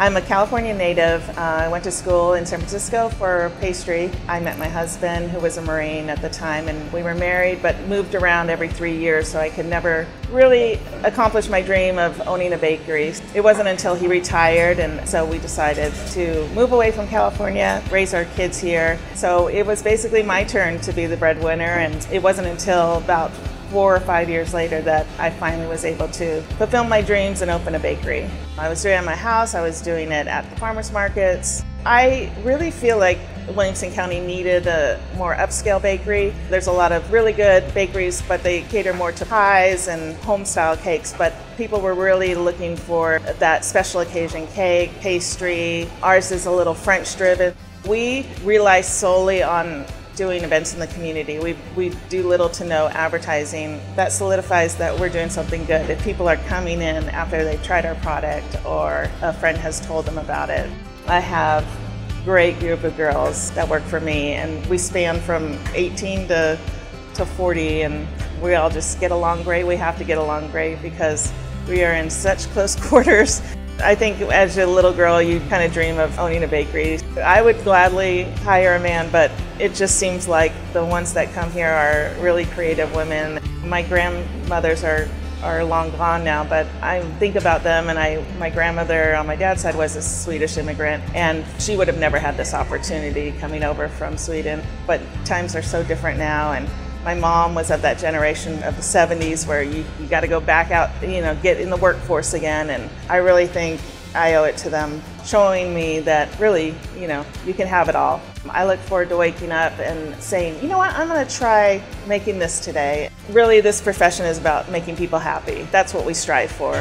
I'm a California native. Uh, I went to school in San Francisco for pastry. I met my husband, who was a Marine at the time, and we were married but moved around every three years, so I could never really accomplish my dream of owning a bakery. It wasn't until he retired, and so we decided to move away from California, raise our kids here. So it was basically my turn to be the breadwinner, and it wasn't until about four or five years later that I finally was able to fulfill my dreams and open a bakery. I was doing it at my house, I was doing it at the farmers markets. I really feel like Williamson County needed a more upscale bakery. There's a lot of really good bakeries, but they cater more to pies and home style cakes. But people were really looking for that special occasion cake, pastry. Ours is a little French driven. We rely solely on doing events in the community. We, we do little to no advertising. That solidifies that we're doing something good. If people are coming in after they've tried our product or a friend has told them about it. I have a great group of girls that work for me and we span from 18 to, to 40 and we all just get along great. We have to get along great because we are in such close quarters I think as a little girl, you kind of dream of owning a bakery. I would gladly hire a man, but it just seems like the ones that come here are really creative women. My grandmothers are are long gone now, but I think about them and I my grandmother on my dad's side was a Swedish immigrant and she would have never had this opportunity coming over from Sweden. But times are so different now and my mom was of that generation of the 70s where you, you got to go back out, you know, get in the workforce again. And I really think I owe it to them showing me that really, you know, you can have it all. I look forward to waking up and saying, you know what, I'm going to try making this today. Really, this profession is about making people happy. That's what we strive for.